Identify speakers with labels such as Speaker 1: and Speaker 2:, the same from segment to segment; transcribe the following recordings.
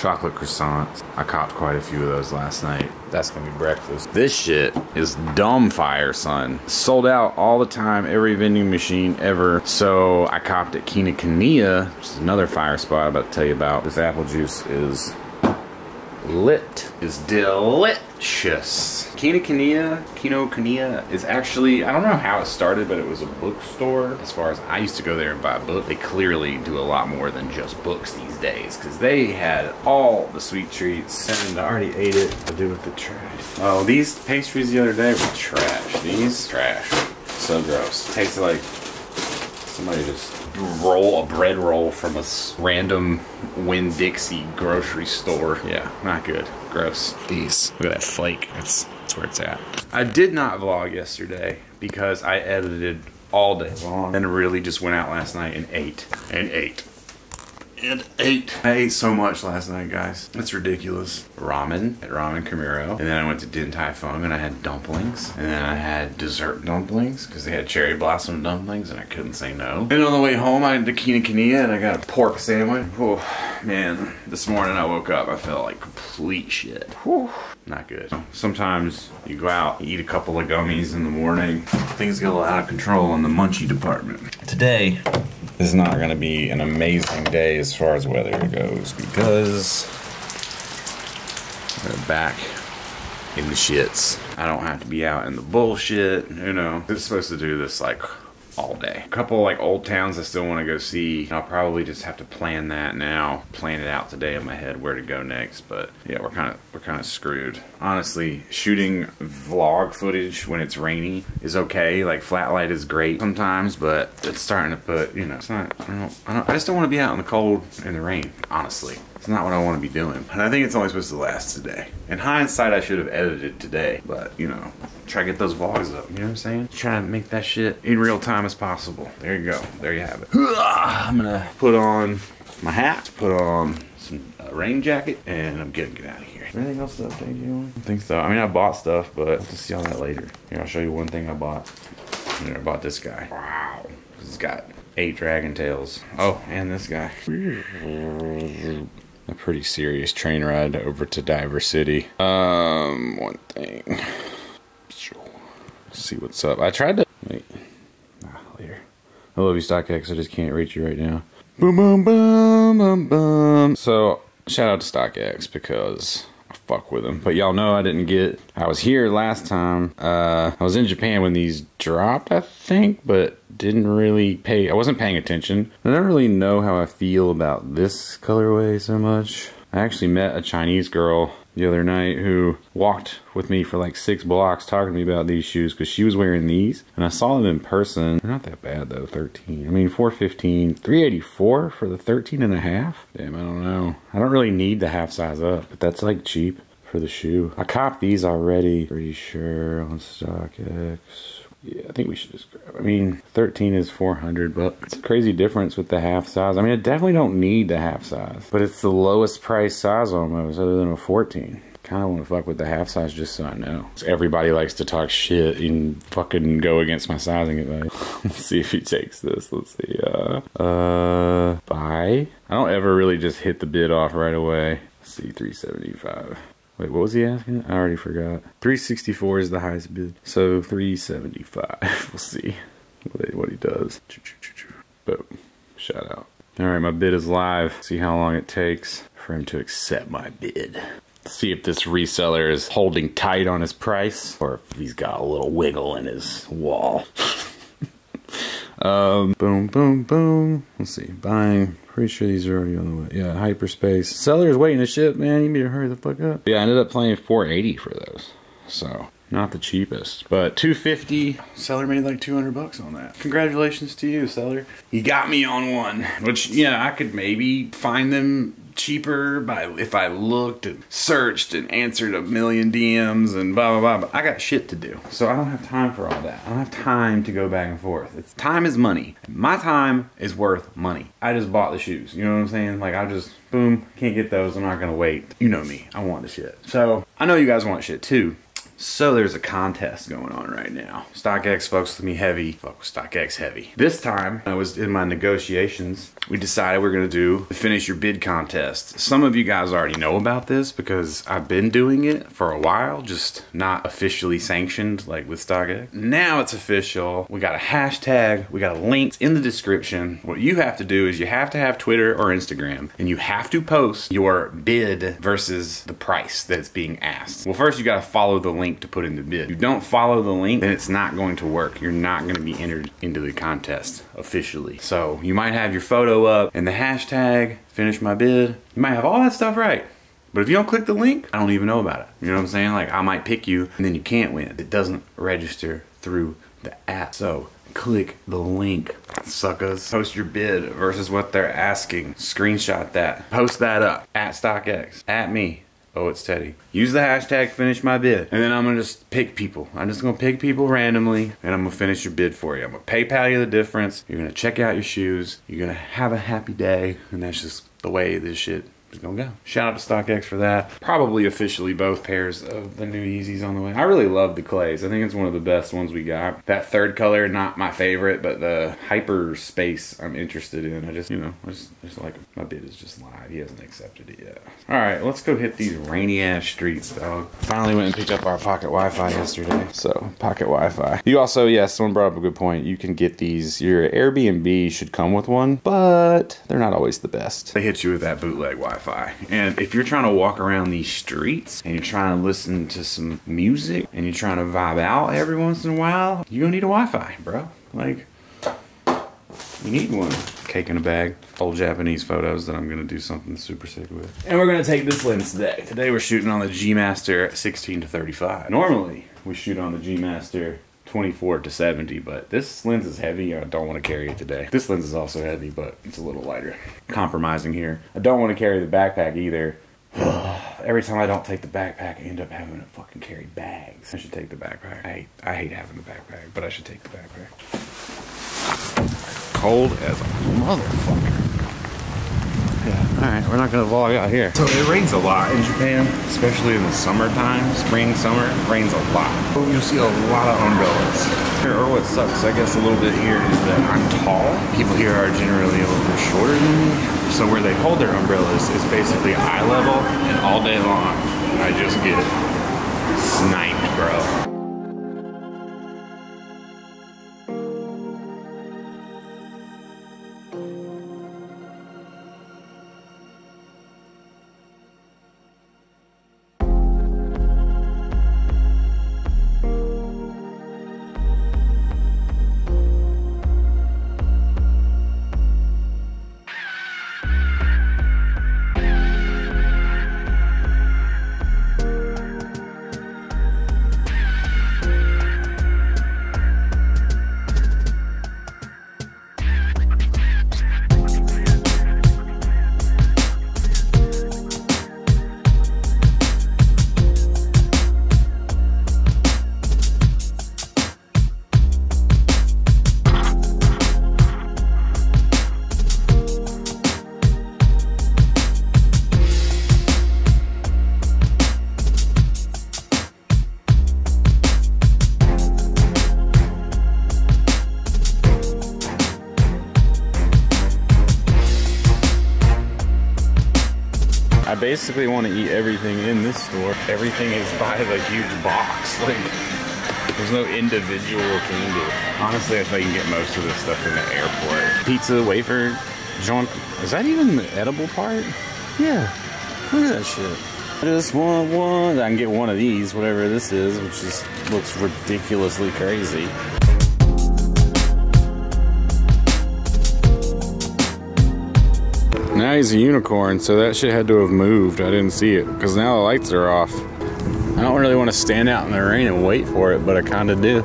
Speaker 1: chocolate croissants. I copped quite a few of those last night. That's gonna be breakfast. This shit is dumb fire, son. Sold out all the time, every vending machine ever. So I copped at Kinokuniya, which is another fire spot I'm about to tell you about. This apple juice is lit. Is delicious. Kinokuniya, Kinokuniya is actually, I don't know how it started, but it was a bookstore. As far as I used to go there and buy a book, they clearly do a lot more than just books these days because they had all the sweet treats and I already ate it I do with the trash. Oh, these pastries the other day were trash. These, trash. So gross. Tasted like somebody just roll a bread roll from a random Winn Dixie grocery store. Yeah, not good. Gross. These. Look at that flake. That's, that's where it's at. I did not vlog yesterday because I edited all day long and really just went out last night and ate and ate and ate. I ate so much last night, guys. It's ridiculous. Ramen at Ramen Camaro. And then I went to Din Tai Fung and I had dumplings. And then I had dessert dumplings because they had cherry blossom dumplings and I couldn't say no. And on the way home, I had the Kinokuniya and I got a pork sandwich. Oh, man. This morning I woke up, I felt like complete shit. Whew. Not good. Sometimes you go out, you eat a couple of gummies in the morning, things get a little out of control in the munchie department. Today, is not going to be an amazing day as far as weather goes because we're back in the shits. I don't have to be out in the bullshit, you know. It's supposed to do this like all day. A couple like old towns I still want to go see. I'll probably just have to plan that now. Plan it out today in my head where to go next. But yeah, we're kind of we're kind of screwed. Honestly, shooting vlog footage when it's rainy is okay. Like flat light is great sometimes, but it's starting to put you know it's not. I don't. I, don't, I just don't want to be out in the cold and the rain. Honestly. It's not what I want to be doing. And I think it's only supposed to last today. In hindsight, I should have edited today. But, you know, try to get those vlogs up. You know what I'm saying? Try to make that shit in real time as possible. There you go. There you have it. I'm gonna put on my hat, put on some uh, rain jacket, and I'm gonna get out of here. Anything else to update you on? I think so. I mean, I bought stuff, but I'll see all that later. Here, I'll show you one thing I bought. Here, I bought this guy. Wow. He's got eight dragon tails. Oh, and this guy. A pretty serious train ride over to Diver City. Um, one thing. See what's up. I tried to wait. Ah, later. I love you, StockX. I just can't reach you right now. Boom, boom, boom, boom, boom. So shout out to StockX because fuck with them. But y'all know I didn't get. I was here last time. Uh, I was in Japan when these dropped, I think, but didn't really pay. I wasn't paying attention. I don't really know how I feel about this colorway so much. I actually met a Chinese girl the other night who walked with me for like six blocks talking to me about these shoes because she was wearing these and I saw them in person. They're not that bad though, 13. I mean, 415, 384 for the 13 and a half? Damn, I don't know. I don't really need the half size up, but that's like cheap for the shoe. I copped these already, pretty sure on StockX. Yeah, I think we should just grab. I mean, 13 is 400 bucks. It's a crazy difference with the half size. I mean, I definitely don't need the half size, but it's the lowest price size almost, other than a 14. Kind of want to fuck with the half size just so I know. Everybody likes to talk shit and fucking go against my sizing advice. Let's see if he takes this. Let's see. Uh, uh, buy. I don't ever really just hit the bid off right away. See, 375. Wait, what was he asking? I already forgot. 364 is the highest bid. So 375. we'll see what, he does. Boom. Shout out. All right, my bid is live. See how long it takes for him to accept my bid. See if this reseller is holding tight on his price or if he's got a little wiggle in his wall. um, boom, boom, boom. Let's see. Buying. Pretty sure these are already on the way. Yeah, hyperspace. Seller's waiting to ship, man. You need to hurry the fuck up. Yeah, I ended up playing 480 for those. So, not the cheapest. But 250 Seller made like 200 bucks on that. Congratulations to you, seller. You got me on one. Which, yeah, I could maybe find them cheaper by if I looked and searched and answered a million DMs and blah blah blah. But I got shit to do, so I don't have time for all that. I don't have time to go back and forth. It's time is money. My time is worth money. I just bought the shoes. You know what I'm saying? Like I just boom, can't get those. I'm not gonna wait. You know me. I want the shit. So I know you guys want shit too. So there's a contest going on right now. StockX fucks with me heavy. Fuck with StockX heavy. This time, I was in my negotiations. We decided we're gonna do the finish your bid contest. Some of you guys already know about this because I've been doing it for a while, just not officially sanctioned like with StockX. Now it's official. We got a hashtag, we got a link in the description. What you have to do is you have to have Twitter or Instagram and you have to post your bid versus the price that it's being asked. Well, first you gotta follow the link link to put in the bid. If you don't follow the link, then it's not going to work. You're not going to be entered into the contest officially. So you might have your photo up and the hashtag, finish my bid. You might have all that stuff right. But if you don't click the link, I don't even know about it. You know what I'm saying? Like I might pick you and then you can't win. It doesn't register through the app. So click the link, suckers. Post your bid versus what they're asking. Screenshot that. Post that up at StockX, at me, Oh, it's Teddy. Use the hashtag finish my bid. And then I'm gonna just pick people. I'm just gonna pick people randomly and I'm gonna finish your bid for you. I'm gonna PayPal you the difference. You're gonna check out your shoes. You're gonna have a happy day. And that's just the way this shit is gonna go. Shout out to StockX for that. Probably officially both pairs of the new Yeezys on the way. I really love the clays. I think it's one of the best ones we got. That third color, not my favorite, but the hyperspace I'm interested in. I just, you know, I just, just like my bid is just live. He hasn't accepted it yet. All right, let's go hit these rainy ass streets, dog. Finally went and picked up our pocket Wi-Fi yesterday. So pocket Wi-Fi. You also, yes, yeah, someone brought up a good point. You can get these. Your Airbnb should come with one, but they're not always the best. They hit you with that bootleg Wi-Fi Wi-Fi. And if you're trying to walk around these streets and you're trying to listen to some music and you're trying to vibe out every once in a while, you're gonna need a Wi-Fi, bro. Like, you need one. Cake in a bag. Old Japanese photos that I'm gonna do something super sick with. And we're gonna take this lens today. Today we're shooting on the G Master 16 to 35. Normally we shoot on the G Master 24 to 70, but this lens is heavy. I don't want to carry it today. This lens is also heavy, but it's a little lighter. Compromising here. I don't want to carry the backpack either. Every time I don't take the backpack, I end up having to fucking carry bags. I should take the backpack. I hate, I hate having the backpack, but I should take the backpack. Cold as a motherfucker. Yeah, alright, we're not gonna vlog out here. So it rains a lot in Japan, especially in the summertime, spring, summer, it rains a lot. You'll see a lot of umbrellas. Or what sucks, I guess, a little bit here is that I'm tall. People here are generally a little bit shorter than me. So where they hold their umbrellas is basically eye level, and all day long, I just get sniped, bro. Basically want to eat everything in this store. Everything is by the huge box. Like, there's no individual candy. Honestly, I think you can get most of this stuff in the airport. Pizza, wafer, joint. Is that even the edible part? Yeah. Look at that shit. I just want one. I can get one of these, whatever this is, which just looks ridiculously crazy. Now he's a unicorn, so that shit had to have moved. I didn't see it, because now the lights are off. I don't really want to stand out in the rain and wait for it, but I kind of do.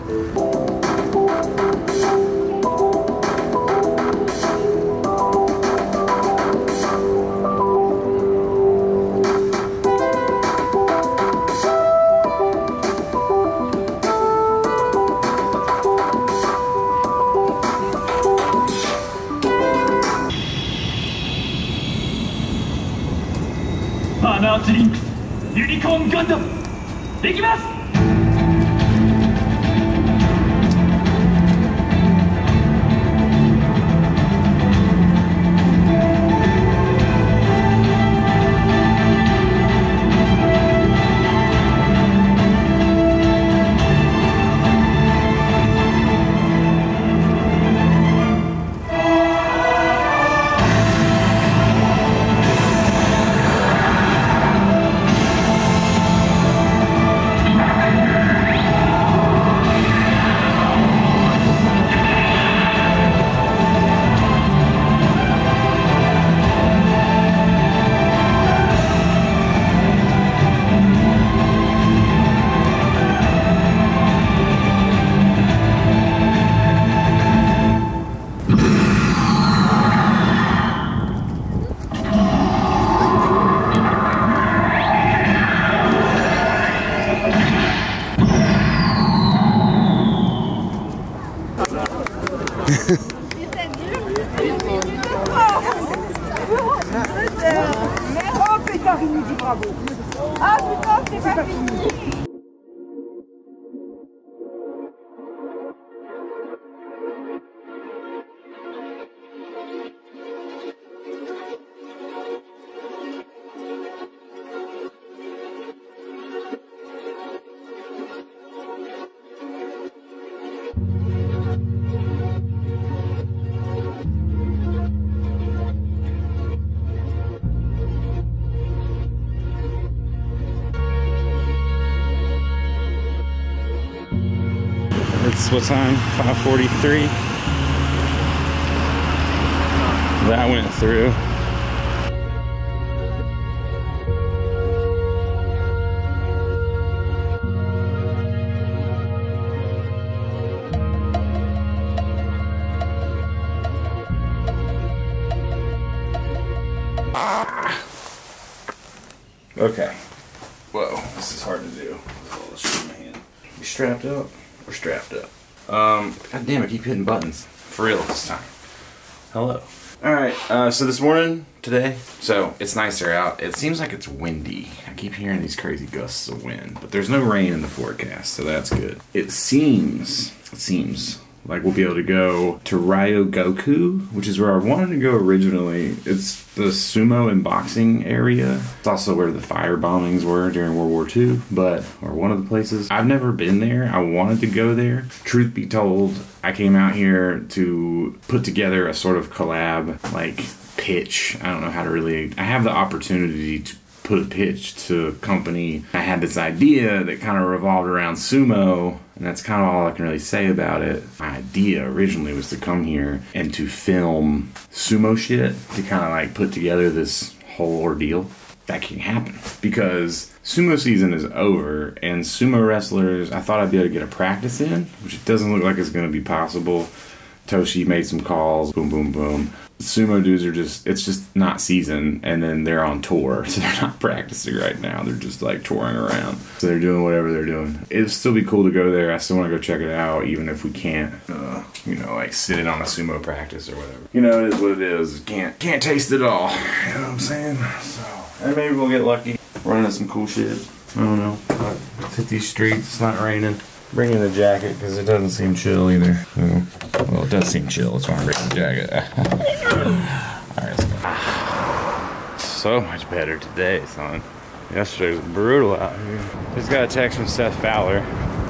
Speaker 2: ンガンダムできます！Oh pétard, il nous dit bravo. Ah putain, c'est pas, fini.
Speaker 1: What time? 543. That went through. Hitting buttons. For real this time. Hello. Alright, uh, so this morning, today, so it's nicer out. It seems like it's windy. I keep hearing these crazy gusts of wind, but there's no rain in the forecast, so that's good. It seems, it seems like we'll be able to go to Ryogoku, which is where I wanted to go originally. It's the sumo and boxing area. It's also where the fire bombings were during World War II, but or one of the places. I've never been there. I wanted to go there. Truth be told, I came out here to put together a sort of collab, like pitch. I don't know how to really. I have the opportunity to put a pitch to a company. I had this idea that kind of revolved around sumo, and that's kind of all I can really say about it. My idea originally was to come here and to film sumo shit to kind of like put together this whole ordeal. That can happen because sumo season is over, and sumo wrestlers, I thought I'd be able to get a practice in, which it doesn't look like it's going to be possible. Toshi made some calls, boom, boom, boom. Sumo dudes are just, it's just not season, and then they're on tour, so they're not practicing right now. They're just like touring around. So they're doing whatever they're doing. It'd still be cool to go there. I still want to go check it out, even if we can't, uh, you know, like sit in on a sumo practice or whatever. You know, it is what it is. Can't, can't taste it all. You know what I'm saying? So, and maybe we'll get lucky running some cool shit. I don't know. Let's hit these streets. It's not raining. Bring in a jacket because it doesn't seem chill either. So, well, it does seem chill. That's why I'm bringing a jacket. All right. So much better today, son. Yesterday was brutal out here. Just got a text from Seth Fowler,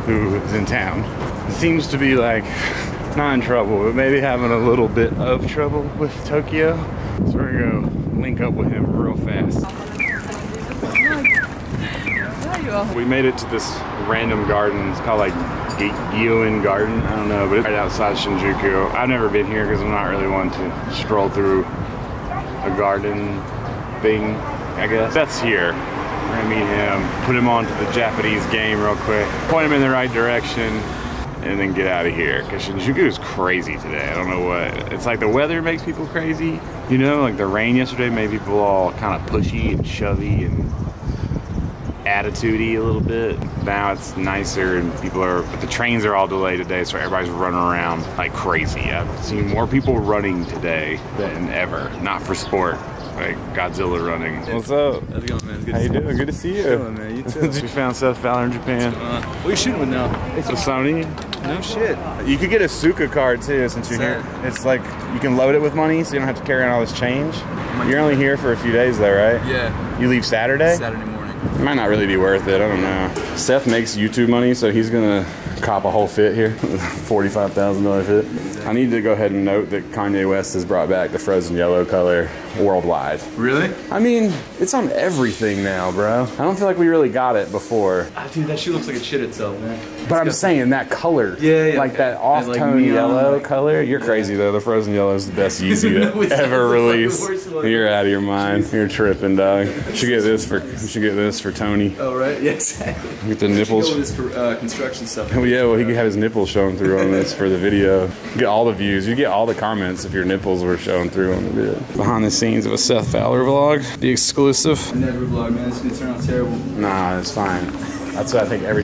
Speaker 1: who is in town. Seems to be like not in trouble, but maybe having a little bit of trouble with Tokyo. So we're gonna go link up with him real fast. We made it to this random garden. It's called like Gyoen Garden. I don't know, but it's right outside Shinjuku. I've never been here because I'm not really one to stroll through a garden thing, I guess. That's here. We're gonna meet him, put him onto the Japanese game real quick, point him in the right direction, and then get out of here. Because Shinjuku is crazy today. I don't know what. It's like the weather makes people crazy. You know, like the rain yesterday made people all kind of pushy and shovey and attitudey a little bit. Now it's nicer and people are, but the trains are all delayed today, so everybody's running around like crazy. I've seen more people running today than ever. Not for sport, like Godzilla running. What's up?
Speaker 3: How's it going, man? Good
Speaker 1: How
Speaker 3: to
Speaker 1: you
Speaker 3: see
Speaker 1: doing? Good to see you.
Speaker 3: Chilling, man. You too.
Speaker 1: we found Seth Fowler in Japan.
Speaker 3: What are you shooting with now?
Speaker 1: It's a Sony.
Speaker 3: No shit.
Speaker 4: You could get a Suica card too, since you're here. It's like you can load it with money, so you don't have to carry on all this change. You're only here for a few days, though, right?
Speaker 3: Yeah.
Speaker 4: You leave Saturday.
Speaker 3: Saturday morning.
Speaker 1: It might not really be worth it. I don't know. Seth makes YouTube money, so he's gonna cop a whole fit here, forty-five thousand dollar fit. I need to go ahead and note that Kanye West has brought back the frozen yellow color worldwide.
Speaker 3: Really?
Speaker 1: I mean, it's on everything now, bro. I don't feel like we really got it before.
Speaker 3: Ah, dude, that shoe looks like it shit itself, man.
Speaker 1: But I'm saying that color,
Speaker 3: Yeah, yeah,
Speaker 1: like
Speaker 3: okay.
Speaker 1: that
Speaker 3: That,
Speaker 1: off-tone
Speaker 3: like,
Speaker 1: yellow
Speaker 3: like-
Speaker 1: color. You're crazy though. The frozen yellow is the best Yeezy
Speaker 3: No, it's
Speaker 1: ever
Speaker 3: It's the
Speaker 1: release. You're out of your mind. You're tripping, dog. Should get this for. Should get this for Tony.
Speaker 3: Oh, right? Yeah, exactly.
Speaker 1: Get the
Speaker 3: Go
Speaker 1: nipples.
Speaker 3: with this uh, construction stuff.
Speaker 1: Oh yeah, well he could have his nipples showing through on this for the video. Get all the views. You get all the comments if your nipples were showing through on the video. Behind the scenes of a Seth Fowler vlog, the exclusive.
Speaker 3: Never vlog, man. It's gonna turn out terrible.
Speaker 1: Nah, it's fine. That's what I think every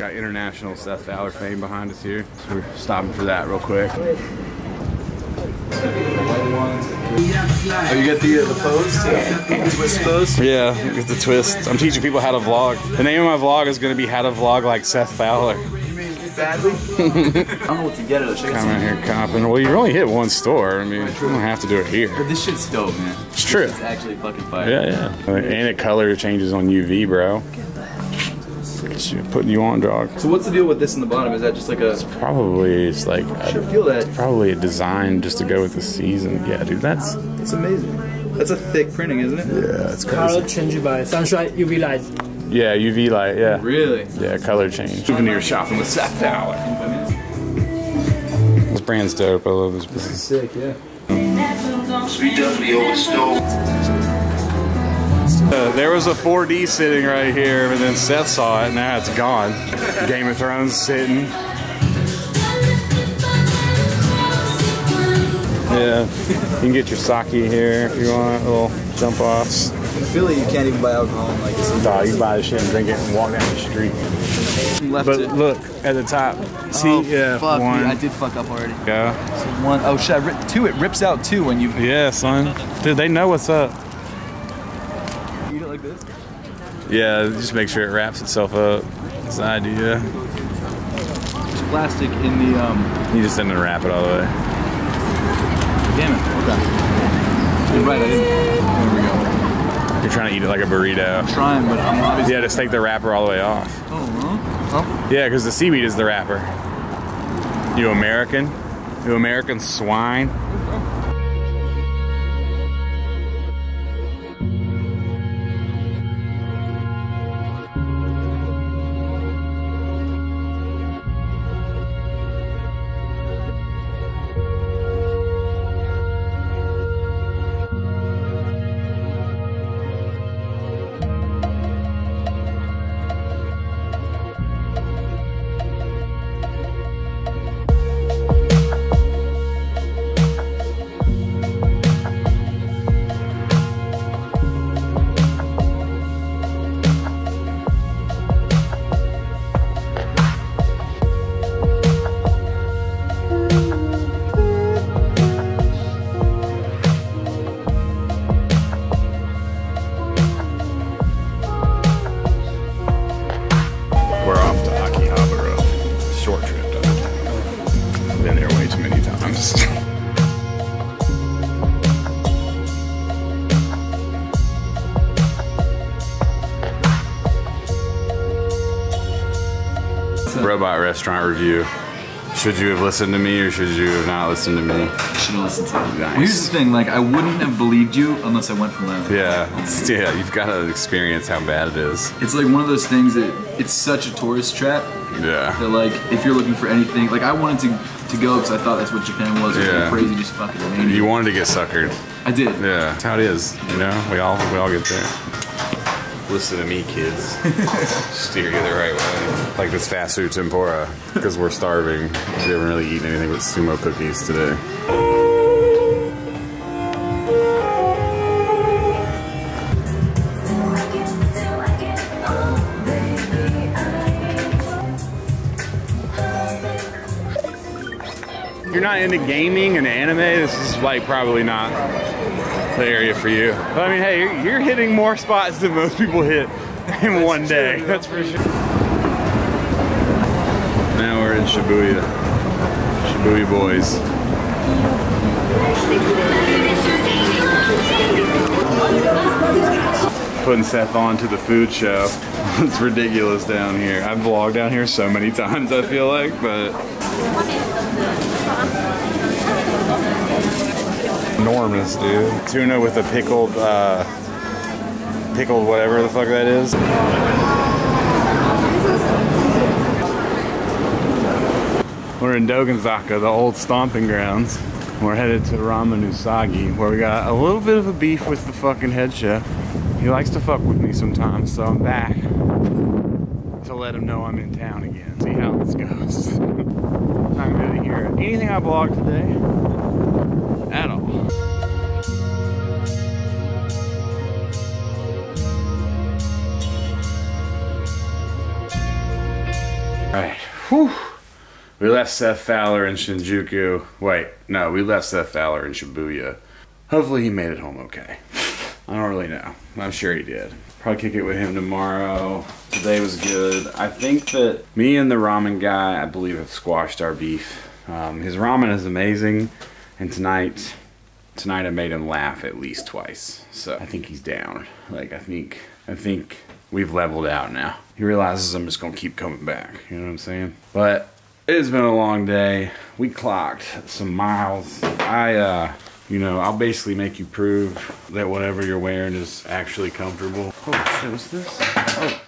Speaker 1: got international Seth Fowler fame behind us here. So we're stopping for that real quick.
Speaker 3: The white ones, Oh, you got the uh, the pose, yeah. twist pose.
Speaker 1: Yeah, with the twist. I'm teaching people how to vlog. The name of my vlog is going to be how to vlog like Seth Fowler.
Speaker 3: Badly. I don't know what to get it. Check
Speaker 1: Come
Speaker 3: out
Speaker 1: in here copping. Well, you only hit one store. I mean, you don't have to do it here.
Speaker 3: But this shit's dope, man.
Speaker 1: It's true.
Speaker 3: It's actually fucking fire.
Speaker 1: Yeah, yeah. And it color changes on UV, bro. It's putting you on, dog.
Speaker 3: So what's the deal with this in the bottom? Is that just like a?
Speaker 1: Probably it's like
Speaker 3: I sure
Speaker 1: a,
Speaker 3: feel that.
Speaker 1: probably a design just to go with the season. Yeah, dude, that's
Speaker 3: It's amazing. That's a thick printing, isn't it?
Speaker 1: yeah, it's
Speaker 5: Color
Speaker 1: crazy.
Speaker 5: changed by sunshine UV light.
Speaker 1: Yeah, UV light. Yeah,
Speaker 3: Really?
Speaker 1: yeah, color change. Souvenir shopping with Seth Fowler. This brand's dope. I love this brand.
Speaker 3: Sick, yeah.
Speaker 6: We definitely overstole.
Speaker 1: Uh, there was a 4D sitting right here, and then Seth saw it. Now it's gone. Game of Thrones sitting. Yeah, you can get your sake here if you want. Little jump offs.
Speaker 3: In Philly, you can't even buy alcohol in like a
Speaker 1: Dog, you buy the shit and drink it and walk down the street.
Speaker 3: left
Speaker 1: But
Speaker 3: it.
Speaker 1: look at the top. See,
Speaker 3: oh,
Speaker 1: yeah,
Speaker 3: fuck me.
Speaker 1: one.
Speaker 3: I did fuck up already.
Speaker 1: Go.
Speaker 3: So one, oh shit, I rip, two, it rips out two when you
Speaker 1: Yeah, son. Dude, they know what's up.
Speaker 3: You eat it like this.
Speaker 1: Yeah, just make sure it wraps itself up. That's the idea.
Speaker 3: There's plastic in the, um,
Speaker 1: You just didn't wrap it all the way.
Speaker 3: damn it, okay. You're right, I didn't. There we go.
Speaker 1: You're trying to eat it like a burrito.
Speaker 3: Trying, but I'm obviously.
Speaker 1: Yeah, just take the wrapper all the way off.
Speaker 3: Oh, huh? Huh?
Speaker 1: Yeah, because the seaweed is the wrapper. You American? You American swine? Robot restaurant review. Should you have listened to me or should you have not listened to me?
Speaker 3: Should have listened to it.
Speaker 1: Nice.
Speaker 3: Here's the thing, like, I wouldn't have believed you unless I went for them.
Speaker 1: Yeah, yeah, you've got to experience how bad it is.
Speaker 3: It's like one of those things that it's such a tourist trap
Speaker 1: Yeah.
Speaker 3: that, like, if you're looking for anything, like, I wanted to, to go because I thought that's what Japan was. It was
Speaker 1: Yeah.
Speaker 3: crazy, just fucking mania.
Speaker 1: You wanted to get suckered.
Speaker 3: I did.
Speaker 1: Yeah, that's how it is. You know, we all we all get there. Listen to me, kids. Steer you the right way. Like this fast food tempura, because we're starving. We haven't really eaten anything but sumo cookies today. If you're not into gaming and anime, this is like probably not the area for you. But I mean, hey, you're, you're hitting more spots than most people hit in one day. That's for sure. In Shibuya. Shibuya boys. Putting Seth on to the food show. it's ridiculous down here. I've vlogged down here so many times, I feel like, but enormous, dude. Tuna with a pickled, uh, pickled whatever the fuck that is. We're in Dogenzaka, the old stomping grounds. We're headed to Ramen Usagi, where we got a little bit of a beef with the fucking head chef. He likes to fuck with me sometimes, so I'm back to let him know I'm in town again. See how this goes. Not going to hear anything I blogged today at all. all. Right. Whew. We left Seth Fowler in Shinjuku. Wait, no, we left Seth Fowler in Shibuya. Hopefully he made it home okay. I don't really know. I'm sure he did. Probably kick it with him tomorrow. Today was good. I think that me and the ramen guy, I believe, have squashed our beef. Um, his ramen is amazing, and tonight, tonight I made him laugh at least twice. So I think he's down. Like I think, I think we've leveled out now. He realizes I'm just gonna keep coming back. You know what I'm saying? But it's been a long day. We clocked some miles. I, uh, you know, I'll basically make you prove that whatever you're wearing is actually comfortable. Oh shit, what's this? Oh.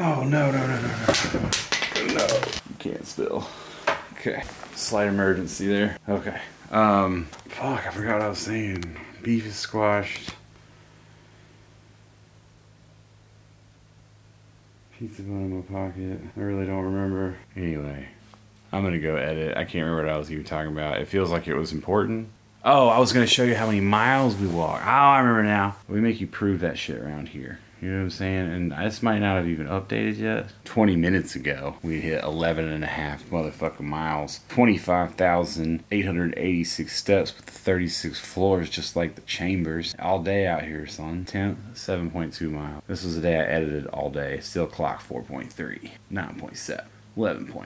Speaker 1: Oh no, no, no, no, no. No. You can't spill. Okay. Slight emergency there. Okay. Um, fuck, I forgot what I was saying. Beef is squashed. Pizza bun in my pocket. I really don't remember. Anyway, I'm gonna go edit. I can't remember what I was even talking about. It feels like it was important. Oh, I was gonna show you how many miles we walk. Oh, I remember now. We make you prove that shit around here. You know what I'm saying? And this might not have even updated yet. 20 minutes ago, we hit 11 and a half motherfucking miles. 25,886 steps with 36 floors, just like the chambers. All day out here, son. 10, 7.2 miles. This was the day I edited all day. Still clock 4.3, 9.7, 11.4. You know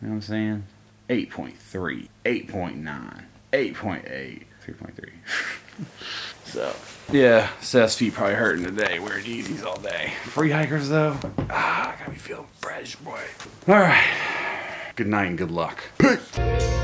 Speaker 1: what I'm saying? 8.3, 8.9, 8.8, 3.3. so, yeah, Seth's feet probably hurting today. Wearing Yeezys all day. Free hikers, though, ah, gotta be feeling fresh, boy. All right. Good night and good luck. Peace.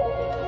Speaker 1: you